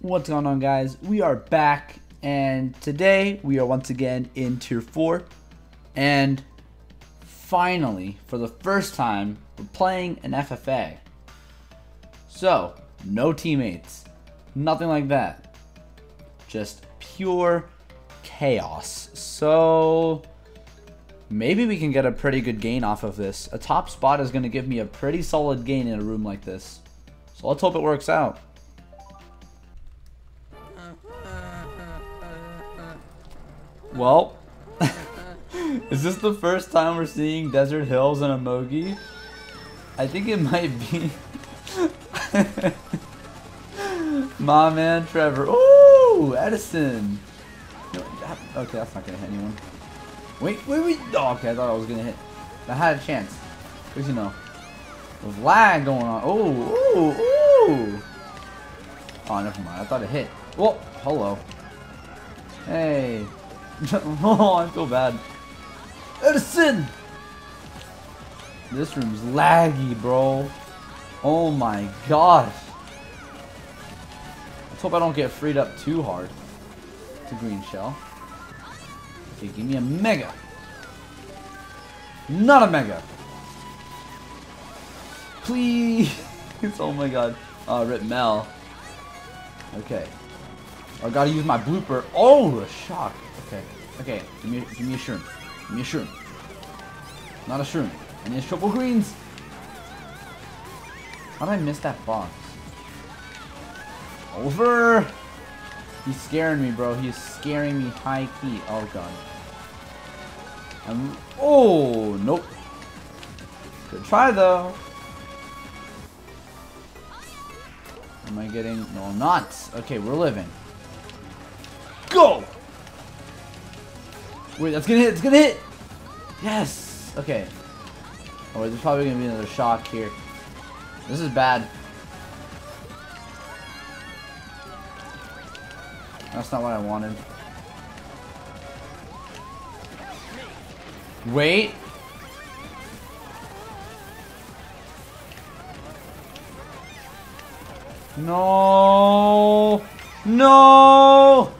What's going on guys? We are back and today we are once again in tier 4 and finally for the first time we're playing an FFA. So, no teammates, nothing like that. Just pure chaos. So, maybe we can get a pretty good gain off of this. A top spot is going to give me a pretty solid gain in a room like this. So let's hope it works out. Well, is this the first time we're seeing Desert Hills and a Mogi? I think it might be. My man Trevor. Ooh, Edison. Okay, that's not gonna hit anyone. Wait, wait, wait. Oh, okay, I thought I was gonna hit. I had a chance. Because, you know, there's lag going on. Oh, ooh, ooh. Oh, never mind. I thought it hit. Whoa, hello. Hey. Oh, I feel bad. Edison! This room's laggy, bro. Oh my gosh. Let's hope I don't get freed up too hard. A green shell. Okay, give me a mega. Not a mega. Please. oh my god. Oh, rip Mel. Okay. I gotta use my blooper. Oh, a shock. Okay. Give me, give me a shroom. Give me a shroom. Not a shroom. I need triple greens. How did I miss that box? Over. He's scaring me, bro. He's scaring me high key. Oh god. I'm. Oh nope. Good try though. Am I getting? No, I'm not. Okay, we're living. Go! Wait, that's gonna hit. It's gonna hit. Yes. Okay. Oh, wait, there's probably gonna be another shock here. This is bad. That's not what I wanted. Wait. No. No.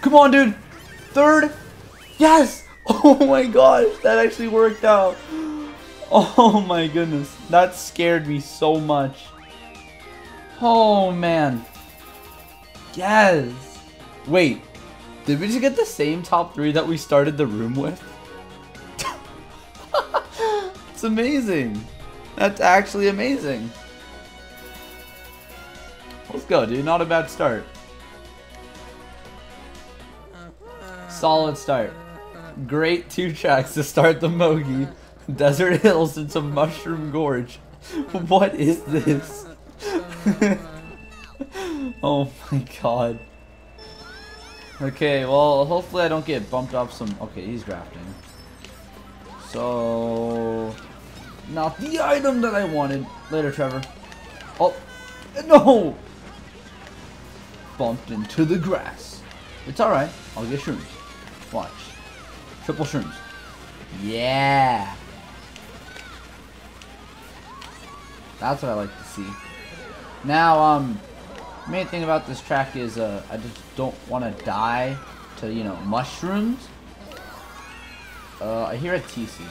Come on, dude. Third. Yes. Oh my gosh, that actually worked out. Oh my goodness. That scared me so much. Oh man. Yes. Wait. Did we just get the same top three that we started the room with? it's amazing. That's actually amazing. Let's go, dude. Not a bad start. Solid start. Great two tracks to start the Mogi. Desert Hills into Mushroom Gorge. What is this? oh my god. Okay, well, hopefully I don't get bumped up some... Okay, he's drafting. So... Not the item that I wanted. Later, Trevor. Oh, no! Bumped into the grass. It's alright. I'll get shrooms. Watch. Triple shrooms. Yeah! That's what I like to see. Now, um, main thing about this track is uh, I just don't want to die to, you know, mushrooms. Uh, I hear a TC.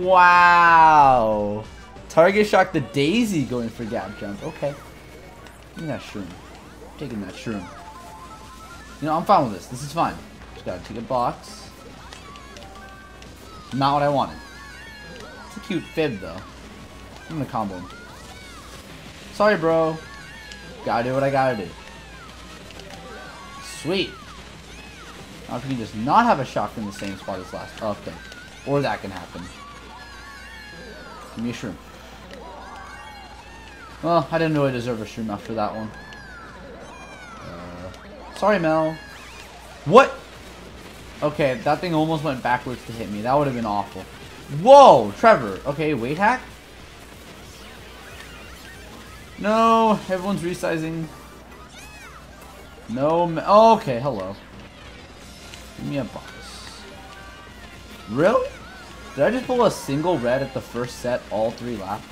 Wow! Target shock the daisy going for gap jump. Okay. Give me that shroom. Taking that shroom. You know, I'm fine with this. This is fine. Just gotta take a box. Not what I wanted. It's a cute fib, though. I'm gonna combo him. Sorry, bro. Gotta do what I gotta do. Sweet. Now if we can just not have a shock in the same spot as last. Oh, okay. Or that can happen. Give me a shroom. Well, I didn't really deserve a shroom after that one. Sorry, Mel. What? Okay, that thing almost went backwards to hit me. That would have been awful. Whoa, Trevor. Okay, weight hack? No, everyone's resizing. No, oh, okay, hello. Give me a box. Really? Did I just pull a single red at the first set all three laps?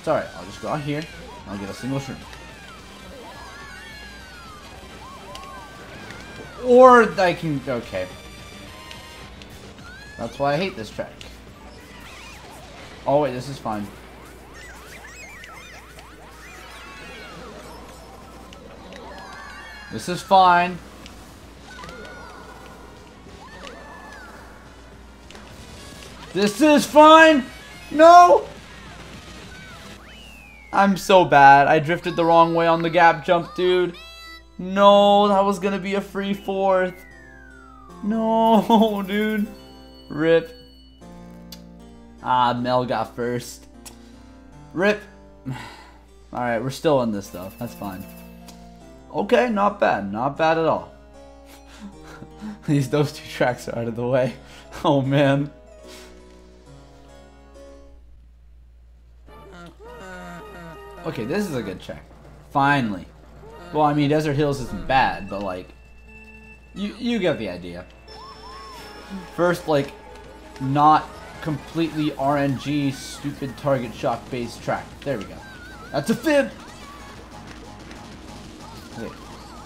It's alright. I'll just go out here. I'll get a single shroom. Or I can... Okay. That's why I hate this track. Oh wait, this is fine. This is fine. This is fine! No! I'm so bad. I drifted the wrong way on the gap jump, dude. No, that was gonna be a free fourth. No, dude. Rip. Ah, Mel got first. Rip. Alright, we're still in this though. That's fine. Okay, not bad. Not bad at all. These those two tracks are out of the way. Oh man. Okay, this is a good check. Finally. Well, I mean, Desert Hills isn't bad, but like, you you get the idea. First, like, not completely RNG, stupid target shock based track. There we go. That's a fib. Wait.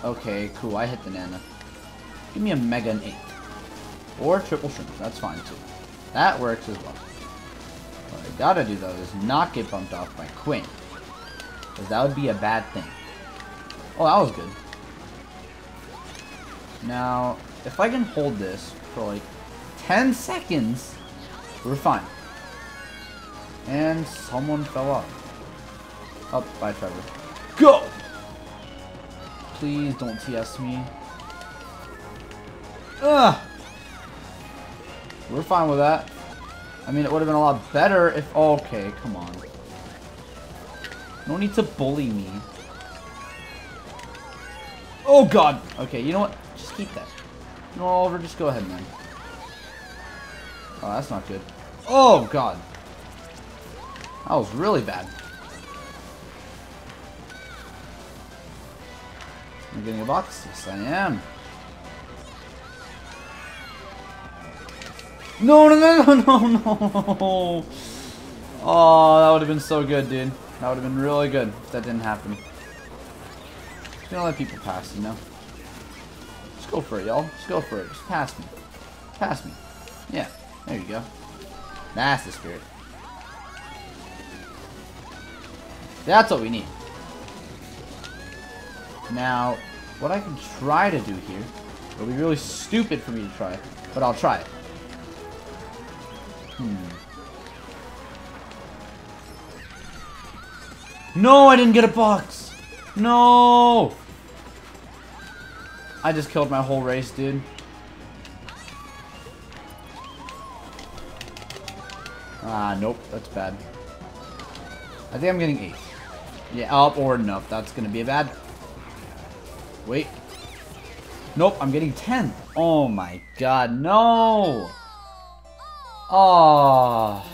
Okay, cool. I hit the Nana. Give me a Mega and 8. Or triple shrimp. That's fine too. That works as well. What I gotta do though is not get bumped off by Quinn. Because that would be a bad thing. Oh, that was good. Now, if I can hold this for like 10 seconds, we're fine. And someone fell off. Oh, by Trevor. Go! Please don't TS me. Ugh! We're fine with that. I mean, it would have been a lot better if... Okay, come on. No need to bully me. Oh god! Okay, you know what? Just keep that. What, Oliver? Just go ahead, man. Oh, that's not good. Oh god! That was really bad. I'm getting a box? Yes, I am. No, no, no, no, no, no! Oh, that would have been so good, dude. That would have been really good if that didn't happen. Just gonna let people pass, you know? Just go for it, y'all. Just go for it. Just pass me. Pass me. Yeah, there you go. That's the spirit. That's what we need. Now, what I can try to do here, it'll be really stupid for me to try, but I'll try it. Hmm. No, I didn't get a box. No. I just killed my whole race, dude. Ah, nope. That's bad. I think I'm getting 8. Yeah, up or enough. That's going to be a bad. Wait. Nope, I'm getting 10. Oh my god, no! Oh.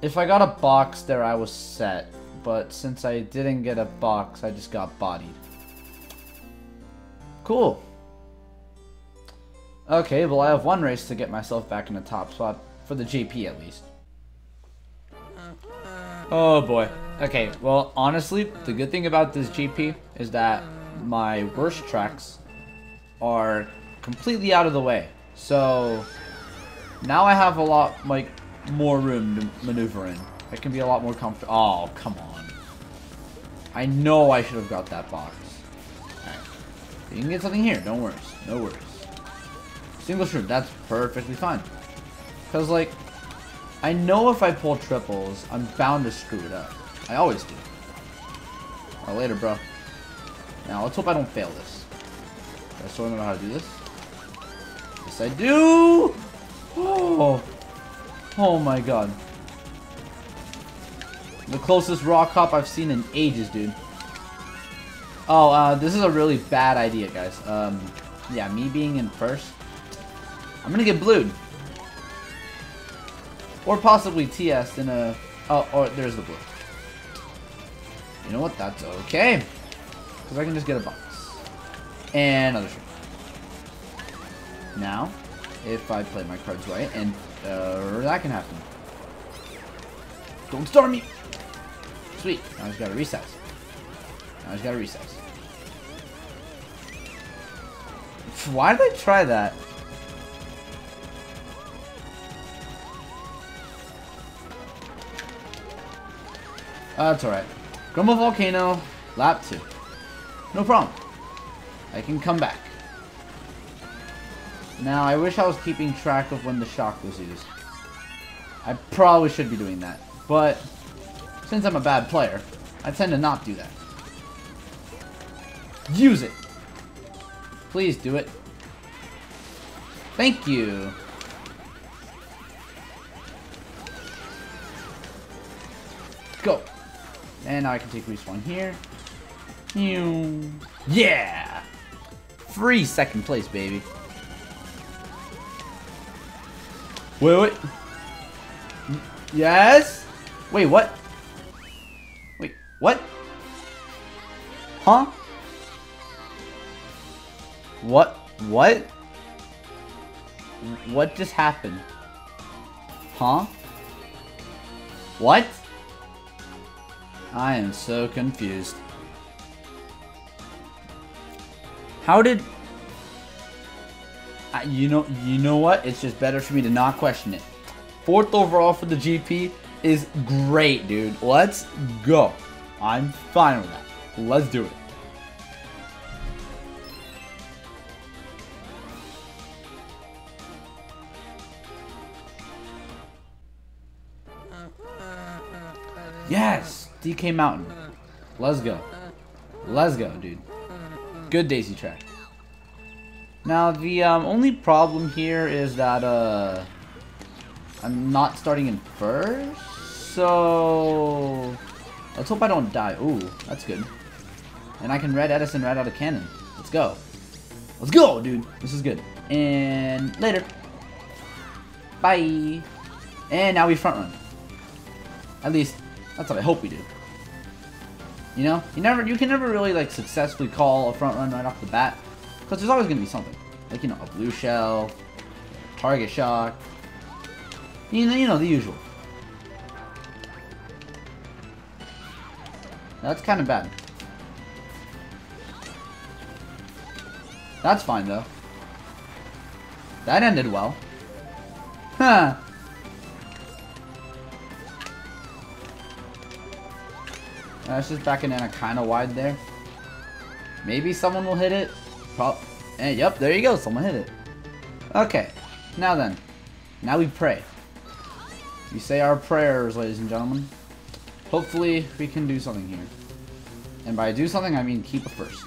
If I got a box there, I was set. But since I didn't get a box, I just got bodied. Cool. Okay, well I have one race to get myself back in the top spot. For the GP at least. Oh boy. Okay, well honestly, the good thing about this GP is that my worst tracks are completely out of the way. So now I have a lot like more room to maneuver in. It can be a lot more comfortable. Oh, come on. I know I should have got that box. You can get something here. No worries. No worries. Single shroom. That's perfectly fine. Because, like, I know if I pull triples, I'm bound to screw it up. I always do. Later, bro. Now, let's hope I don't fail this. I still know how to do this. Yes, I do! Oh! Oh my god. The closest rock hop I've seen in ages, dude. Oh, uh, this is a really bad idea, guys. Um, yeah, me being in first. I'm gonna get blued. Or possibly TS in a... Oh, oh, there's the blue. You know what? That's okay. Because I can just get a box. And another shrimp. Now, if I play my cards right, and uh, that can happen. Don't start me! Sweet. Now he's got to recess. Now he's got to recess. Why did I try that? Uh, that's alright. Grumble Volcano, lap 2. No problem. I can come back. Now, I wish I was keeping track of when the shock was used. I probably should be doing that. But, since I'm a bad player, I tend to not do that. Use it! Please do it. Thank you. Go. And now I can take respawn here. Yeah! Free second place, baby. Wait, wait. Yes? Wait, what? What? Huh? What? What? What just happened? Huh? What? I am so confused. How did... Uh, you know, you know what? It's just better for me to not question it. Fourth overall for the GP is great, dude. Let's go. I'm fine with that. Let's do it. Yes! DK Mountain. Let's go. Let's go, dude. Good Daisy track. Now, the um, only problem here is that uh, I'm not starting in first. So, let's hope I don't die. Ooh, that's good. And I can red Edison right out of cannon. Let's go. Let's go, dude. This is good. And later. Bye. And now we front run. At least that's what I hope we do. You know, you never, you can never really like successfully call a front run right off the bat, because there's always gonna be something, like you know, a blue shell, target shock, you know, you know the usual. That's kind of bad. That's fine though. That ended well. Huh. Uh, it's just backing in a kind of wide there. Maybe someone will hit it. Pro and yep, there you go. Someone hit it. Okay. Now then. Now we pray. We say our prayers, ladies and gentlemen. Hopefully, we can do something here. And by do something, I mean keep a first.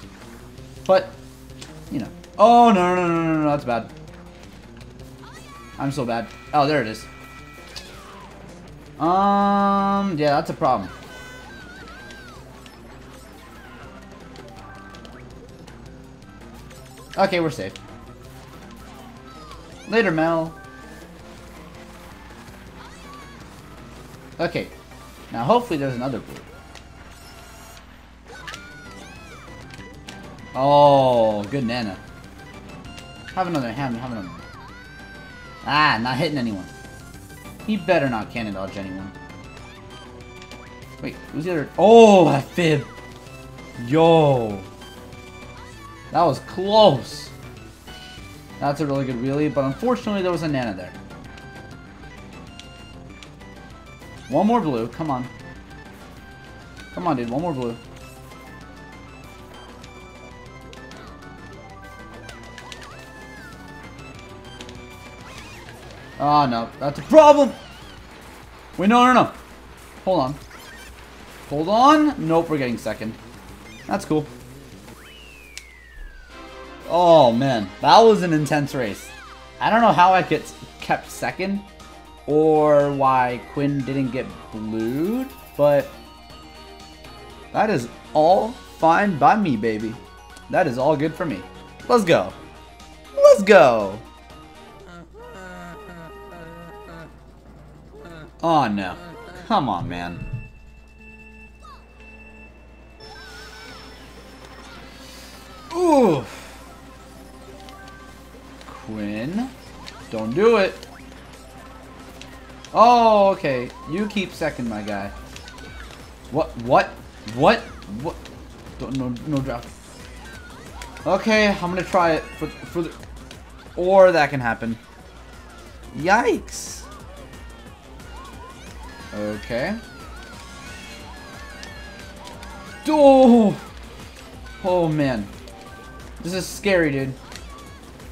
But, you know. Oh, no, no, no, no, no, that's bad. I'm so bad. Oh, there it is. Um, yeah, that's a problem. Okay, we're safe. Later, Mel. Okay. Now, hopefully there's another blue. Oh, good Nana. Have another hand, have another. Ah, not hitting anyone. He better not cannon dodge anyone. Wait, who's the other? Oh, that fib. Yo. That was close. That's a really good wheelie, but unfortunately there was a Nana there. One more blue, come on. Come on, dude, one more blue. Oh, no, that's a problem! Wait, no, no, no. Hold on. Hold on. Nope, we're getting second. That's cool. Oh, man. That was an intense race. I don't know how I get kept second or why Quinn didn't get blued, but that is all fine by me, baby. That is all good for me. Let's go. Let's go. Oh, no. Come on, man. Oof. Quinn. Don't do it. Oh, okay. You keep second, my guy. What? What? What? What? Don't, no, no drop. Okay, I'm gonna try it for for the, or that can happen. Yikes. Okay. Oh, oh man, this is scary, dude.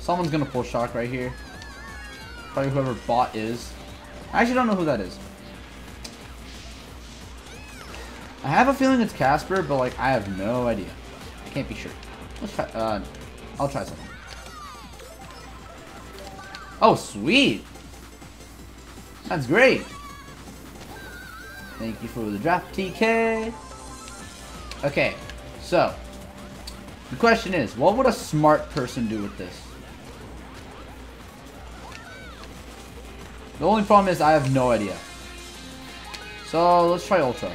Someone's gonna pull shock right here. Probably whoever bot is. I actually don't know who that is. I have a feeling it's Casper, but like I have no idea. I can't be sure. Let's try. Uh, I'll try something. Oh, sweet. That's great. Thank you for the draft, TK. Okay, so the question is, what would a smart person do with this? The only problem is I have no idea. So let's try Ultra.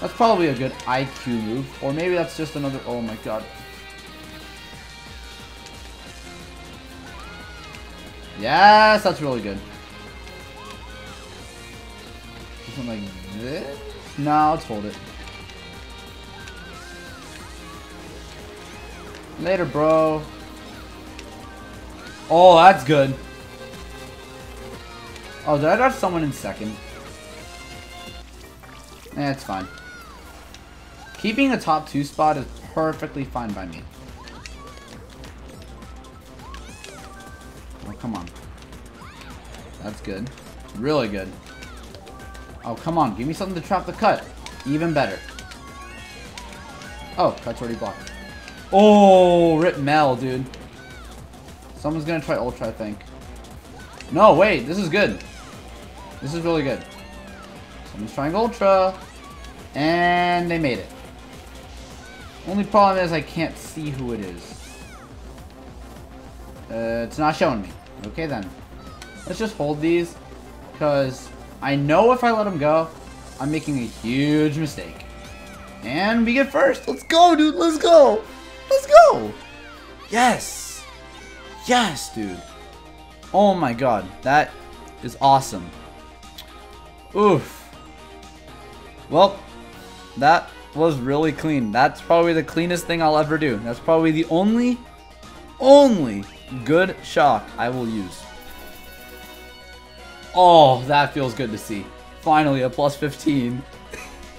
That's probably a good IQ move. Or maybe that's just another... Oh my god. Yes, that's really good. Something like this? No, let's hold it. Later, bro. Oh, that's good. Oh, did I dodge someone in second? Eh, it's fine. Keeping a top two spot is perfectly fine by me. Oh, come on. That's good. Really good. Oh, come on. Give me something to trap the cut. Even better. Oh, cut's already blocked. Oh, rip Mel, dude. Someone's gonna try Ultra, I think. No, wait. This is good. This is really good. Someone's trying Ultra. And they made it. Only problem is I can't see who it is. Uh, it's not showing me. Okay then. Let's just hold these. Because I know if I let them go, I'm making a huge mistake. And we get first. Let's go, dude. Let's go. Let's go. Yes. Yes, dude. Oh my god. That is awesome. Oof. Well, that was really clean. That's probably the cleanest thing I'll ever do. That's probably the only, only good shock I will use. Oh, that feels good to see. Finally, a plus 15.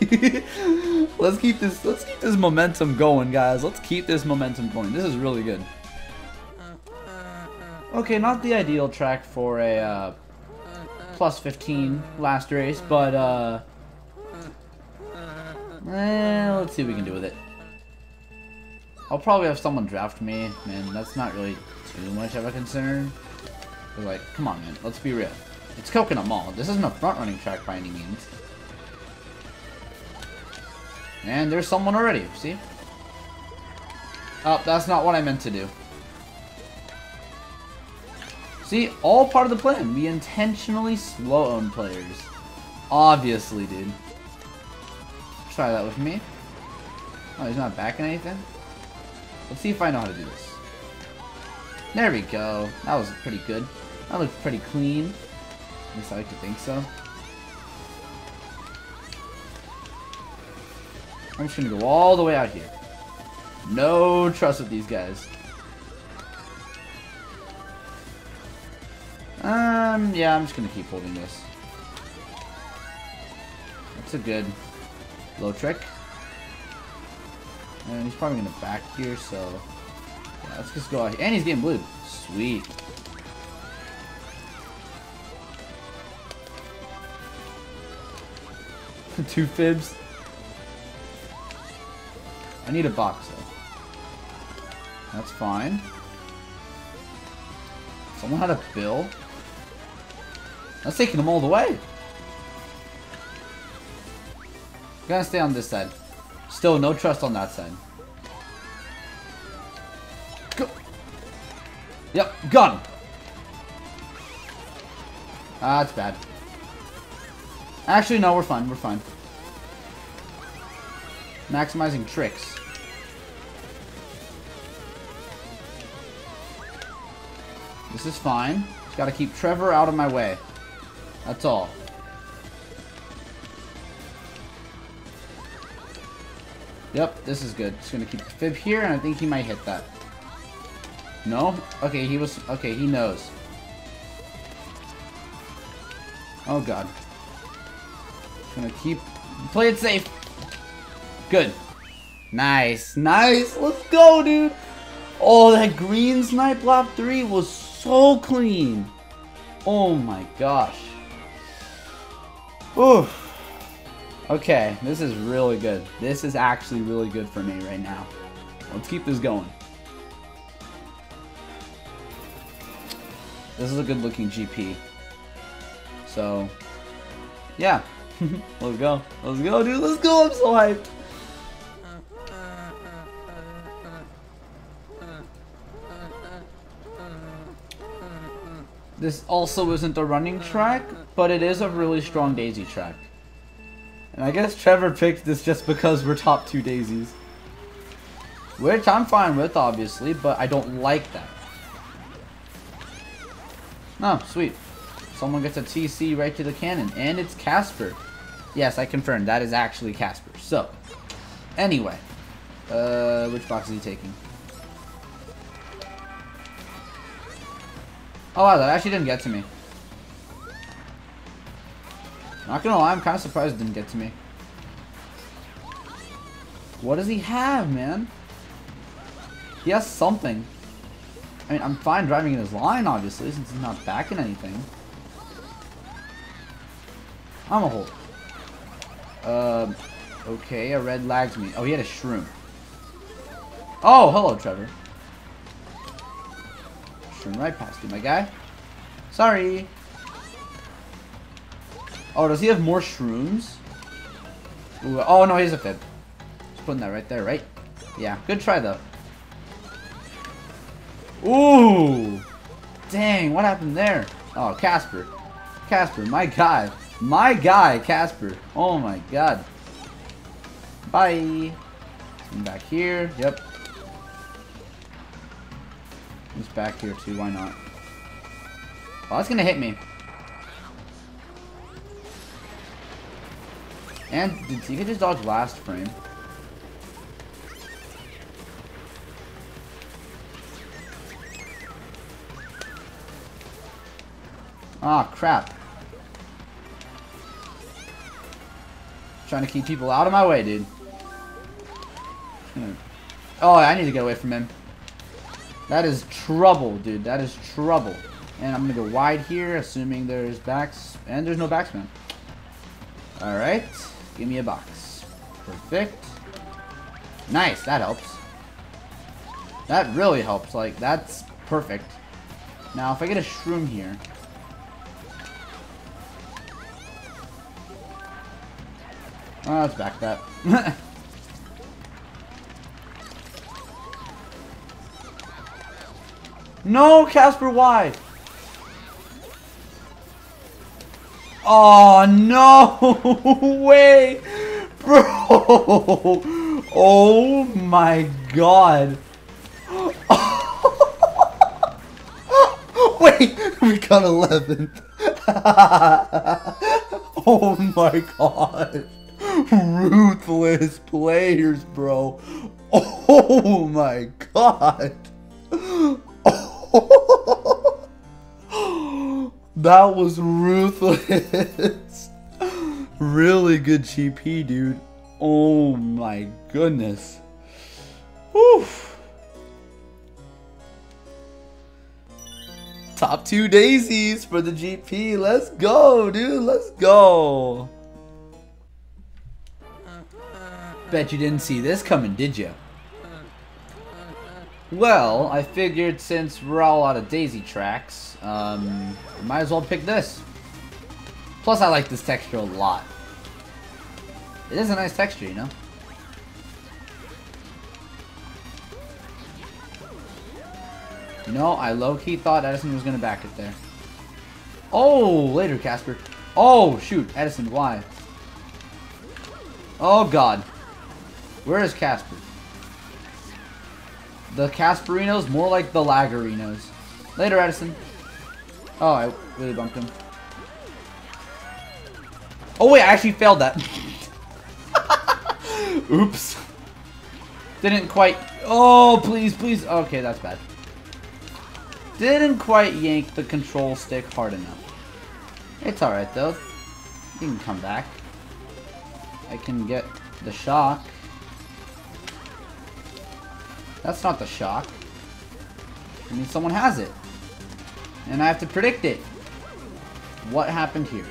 let's keep this let's keep this momentum going, guys. Let's keep this momentum going. This is really good. Uh, uh, uh. Okay, not the ideal track for a uh, plus 15 last race, but uh, eh, let's see what we can do with it. I'll probably have someone draft me, man. That's not really too much of a concern. But like, come on, man. Let's be real. It's Coconut Mall. This isn't a front-running track by any means. And there's someone already, see? Oh, that's not what I meant to do. See, all part of the plan. We intentionally slow own players. Obviously, dude. Try that with me. Oh, he's not backing anything? Let's see if I know how to do this. There we go. That was pretty good. That looked pretty clean. At least I like to think so. I'm just gonna go all the way out here. No trust with these guys. Um, yeah, I'm just gonna keep holding this. That's a good low trick. And he's probably gonna back here, so yeah, let's just go out here. And he's getting blue. Sweet. Two fibs. I need a box though. That's fine. Someone had a bill. That's taking them all the way. Gonna stay on this side. Still no trust on that side. Go. Yep, gun. Ah, that's bad. Actually, no, we're fine. We're fine. Maximizing tricks. This is fine. Just gotta keep Trevor out of my way. That's all. Yep, this is good. Just gonna keep the fib here, and I think he might hit that. No? Okay, he was... Okay, he knows. Oh, God. Gonna keep... Play it safe. Good. Nice. Nice. Let's go, dude. Oh, that green snipe block 3 was so clean. Oh, my gosh. Oof. Okay, this is really good. This is actually really good for me right now. Let's keep this going. This is a good looking GP. So, yeah. Let's go. Let's go, dude. Let's go. I'm so hyped. This also isn't a running track, but it is a really strong daisy track. And I guess Trevor picked this just because we're top two daisies. Which I'm fine with, obviously, but I don't like that. Oh, sweet. Someone gets a TC right to the cannon, and it's Casper. Yes, I confirmed, that is actually Casper. So, anyway. Uh, which box is he taking? Oh wow, that actually didn't get to me. Not gonna lie, I'm kind of surprised it didn't get to me. What does he have, man? He has something. I mean, I'm fine driving in his line, obviously, since he's not backing anything. I'm a hold. Um, okay, a red lags me. Oh, he had a shroom. Oh, hello, Trevor. Shroom right past you, my guy. Sorry. Oh, does he have more shrooms? Ooh, oh, no, he's a fib. Just putting that right there, right? Yeah, good try, though. Ooh! Dang, what happened there? Oh, Casper. Casper, my guy. My guy, Casper. Oh my god. Bye. Come back here. Yep. Back here too, why not? Oh, that's gonna hit me. And did he get his dodge last frame? Ah, oh, crap. Trying to keep people out of my way, dude. Oh, I need to get away from him. That is trouble, dude. That is trouble. And I'm going to go wide here, assuming there's backs. And there's no backsman. Alright. Give me a box. Perfect. Nice. That helps. That really helps. Like, that's perfect. Now, if I get a shroom here... Oh, let's back that. no, Casper, why? Oh, no way. Bro. Oh, my God. Wait, we got 11th. oh, my God. Ruthless players, bro. Oh my god. That was ruthless. really good GP, dude. Oh my goodness. Whew. Top two daisies for the GP. Let's go, dude. Let's go. Bet you didn't see this coming, did you? Well, I figured since we're all out of daisy tracks, um, might as well pick this. Plus, I like this texture a lot. It is a nice texture, you know? You know, I low-key thought Edison was going to back it there. Oh, later, Casper. Oh, shoot. Edison, why? Oh, God. Where is Casper? The Casperinos, more like the Lagarinos. Later, Edison. Oh, I really bumped him. Oh wait, I actually failed that. Oops. Didn't quite... Oh, please, please. Okay, that's bad. Didn't quite yank the control stick hard enough. It's alright though. You can come back. I can get the shock. That's not the shock. I mean, someone has it. And I have to predict it. What happened here?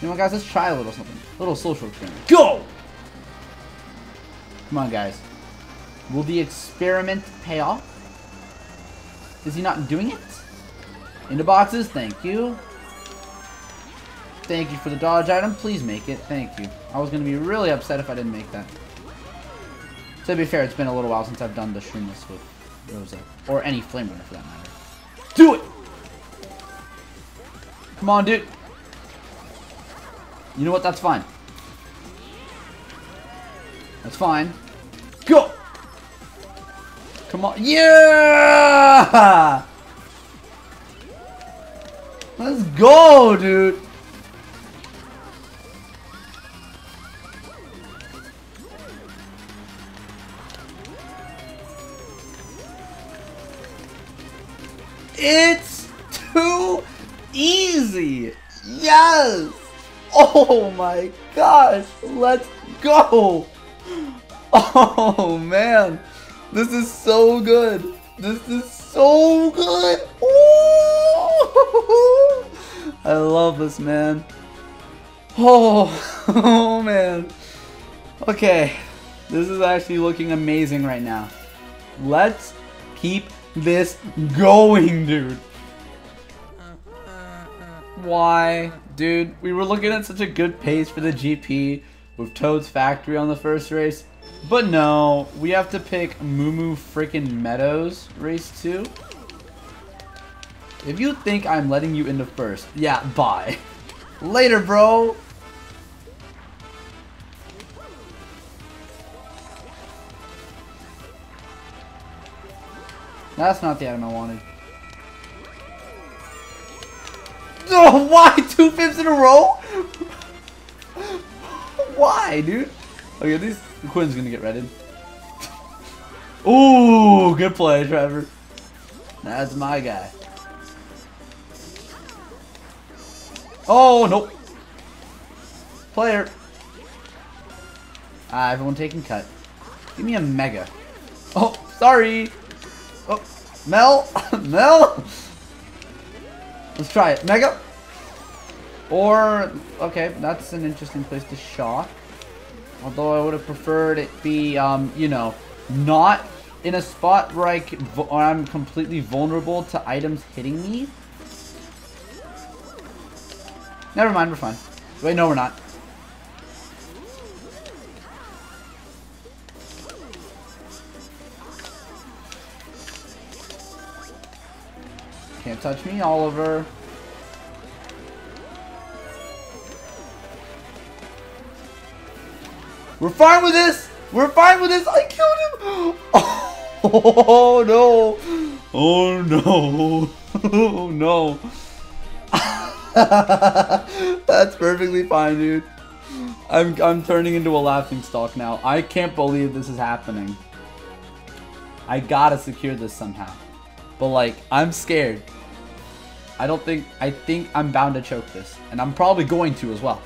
You know what, guys? Let's try a little something. A little social experiment. Go! Come on, guys. Will the experiment pay off? Is he not doing it? Into boxes, thank you. Thank you for the dodge item. Please make it. Thank you. I was going to be really upset if I didn't make that. To be fair, it's been a little while since I've done the Shroomless with Rosa. Or any Flame Runner for that matter. Do it! Come on, dude. You know what? That's fine. That's fine. Go! Come on. Yeah! Let's go, dude. It's too easy. Yes. Oh my gosh. Let's go. Oh man. This is so good. This is so good. Ooh. I love this, man. Oh, oh man. Okay. This is actually looking amazing right now. Let's keep this going, dude. Why? Dude, we were looking at such a good pace for the GP with Toad's Factory on the first race. But no, we have to pick Moo Moo freaking Meadows race 2. If you think I'm letting you into first, yeah, bye. Later, bro. That's not the item I wanted. Oh, why? Two fifths in a row? why, dude? Okay, these Quinn's gonna get redded. Ooh, good play, Trevor. That's my guy. Oh, nope. Player. Ah, everyone taking cut. Give me a mega. Oh, sorry. Oh, Mel. Mel. Let's try it. Mega. Or, okay, that's an interesting place to shock. Although I would have preferred it be, um, you know, not in a spot where, I, where I'm completely vulnerable to items hitting me. Never mind, we're fine. Wait, no, we're not. Can't touch me, Oliver. We're fine with this! We're fine with this! I killed him! Oh, no! Oh no! Oh no! That's perfectly fine, dude. I'm I'm turning into a laughing stock now. I can't believe this is happening. I gotta secure this somehow. But like, I'm scared. I don't think I think I'm bound to choke this. And I'm probably going to as well.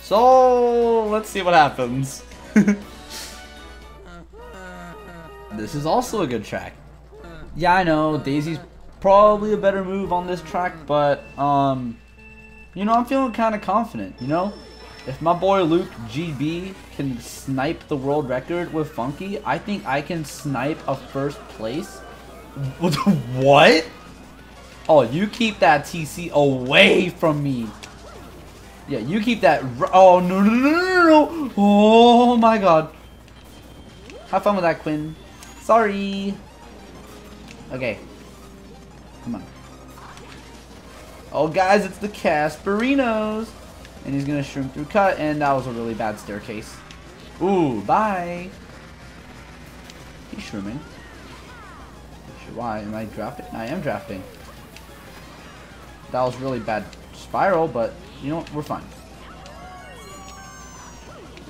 So let's see what happens. this is also a good track. Yeah, I know, Daisy's probably a better move on this track, but, um, you know, I'm feeling kind of confident, you know? If my boy Luke GB can snipe the world record with Funky, I think I can snipe a first place. what? Oh, you keep that TC away from me. Yeah, you keep that. Oh, no, no, no, no, no. Oh, my God. Have fun with that, Quinn. Sorry. Okay. Come on. Oh, guys, it's the Casperinos. And he's going to shroom through cut, and that was a really bad staircase. Ooh, bye. He's shrooming. Why? Am I drafting? I am drafting. That was really bad spiral, but you know what? We're fine.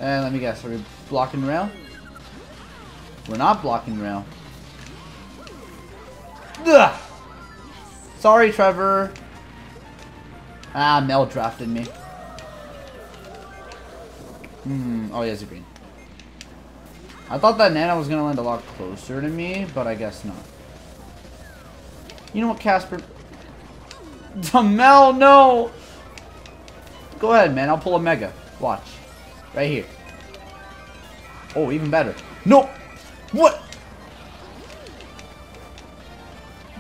And let me guess, are we blocking rail? We're not blocking rail. Ugh. Sorry, Trevor. Ah, Mel drafted me. Hmm. Oh, he has a green. I thought that Nana was going to land a lot closer to me, but I guess not. You know what, Casper? Mel, no! Go ahead, man. I'll pull a Mega. Watch. Right here. Oh, even better. No! What?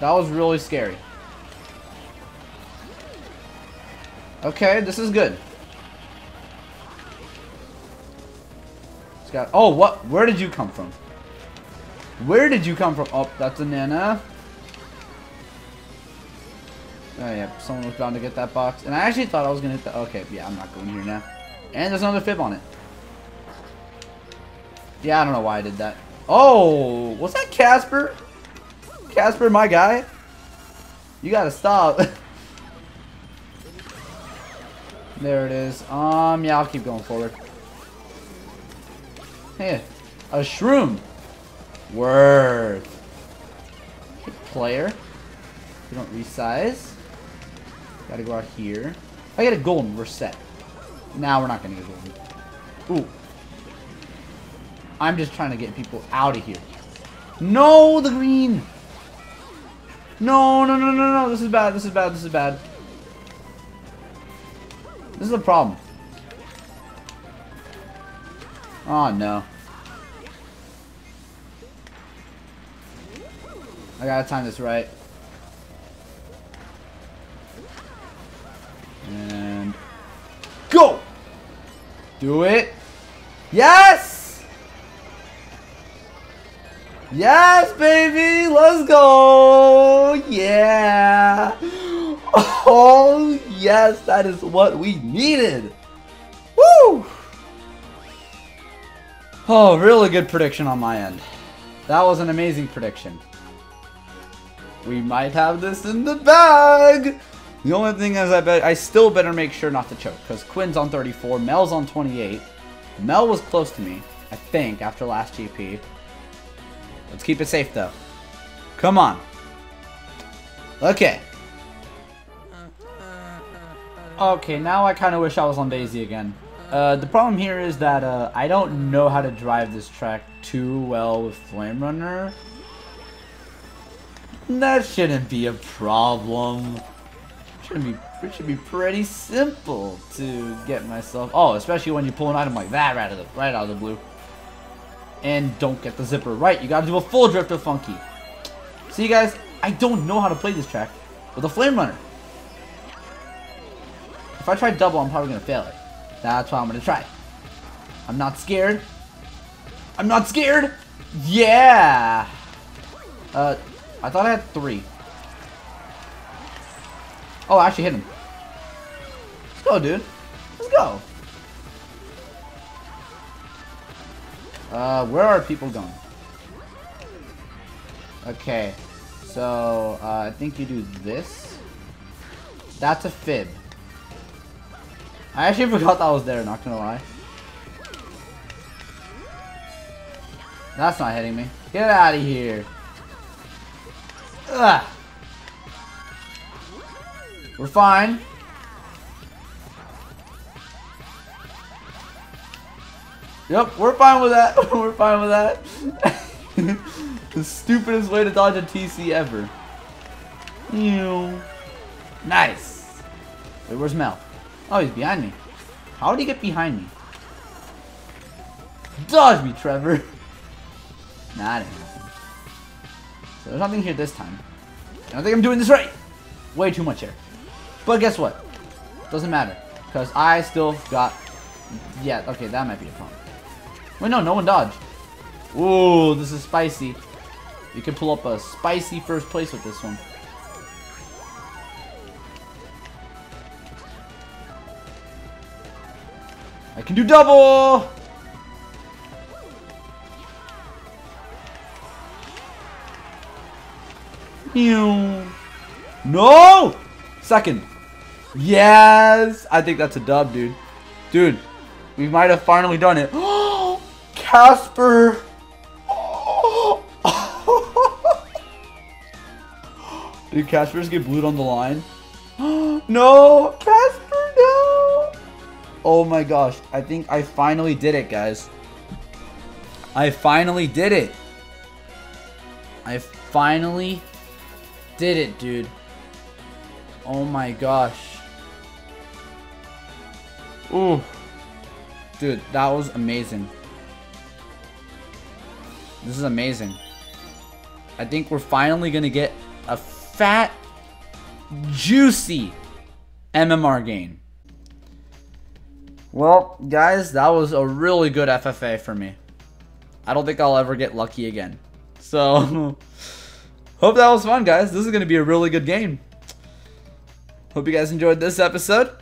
That was really scary. Okay, this is good. It's got. Oh, what? Where did you come from? Where did you come from? Oh, that's a Nana. Oh yeah, someone was bound to get that box. And I actually thought I was gonna hit the okay, yeah, I'm not going here now. And there's another fib on it. Yeah, I don't know why I did that. Oh, was that Casper? Casper, my guy? You gotta stop. there it is. Um, yeah, I'll keep going forward. Hey, a shroom. Worth. Player. You don't resize. Gotta go out here. I get a golden, we're set. Now we're not gonna get golden. Ooh. I'm just trying to get people out of here. No, the green! No, no, no, no, no. This is bad. This is bad. This is bad. This is a problem. Oh, no. I gotta time this right. And go! Do it. Yes! Yes, baby! Let's go! Yeah! Oh, yes, that is what we needed! Woo! Oh, really good prediction on my end. That was an amazing prediction. We might have this in the bag! The only thing is I bet I still better make sure not to choke because Quinn's on 34, Mel's on 28. Mel was close to me, I think, after last GP. Let's keep it safe though. Come on. Okay. Okay, now I kind of wish I was on Daisy again. Uh, the problem here is that uh, I don't know how to drive this track too well with Flame Runner. That shouldn't be a problem should be it should be pretty simple to get myself. Oh, especially when you pull an item like that right out of the right out of the blue. And don't get the zipper right. You gotta do a full drift of funky. See, you guys, I don't know how to play this track with a flame runner. If I try double, I'm probably gonna fail it. That's why I'm gonna try. I'm not scared. I'm not scared. Yeah. Uh, I thought I had three. Oh, I actually hit him. Let's go, dude. Let's go. Uh, where are people going? Okay. So, uh, I think you do this. That's a fib. I actually forgot that was there, not gonna lie. That's not hitting me. Get out of here. Ugh. We're fine. Yep, we're fine with that. we're fine with that. the stupidest way to dodge a TC ever. Ew. Nice. Wait, where's Mel? Oh, he's behind me. How did he get behind me? Dodge me, Trevor. Nah, didn't happen. So there's nothing here this time. I don't think I'm doing this right. Way too much air. But guess what? Doesn't matter. Because I still got... Yeah, okay, that might be a problem. Wait, no, no one dodged. Ooh, this is spicy. You can pull up a spicy first place with this one. I can do double! No! Second. Yes! I think that's a dub, dude. Dude, We might have finally done it. Casper! Did Casper's get blued on the line? no! Casper, no! Oh my gosh. I think I finally did it, guys. I finally did it. I finally did it, dude. Oh my gosh. Ooh. Dude, that was amazing. This is amazing. I think we're finally going to get a fat, juicy MMR gain. Well, guys, that was a really good FFA for me. I don't think I'll ever get lucky again. So, hope that was fun, guys. This is going to be a really good game. Hope you guys enjoyed this episode.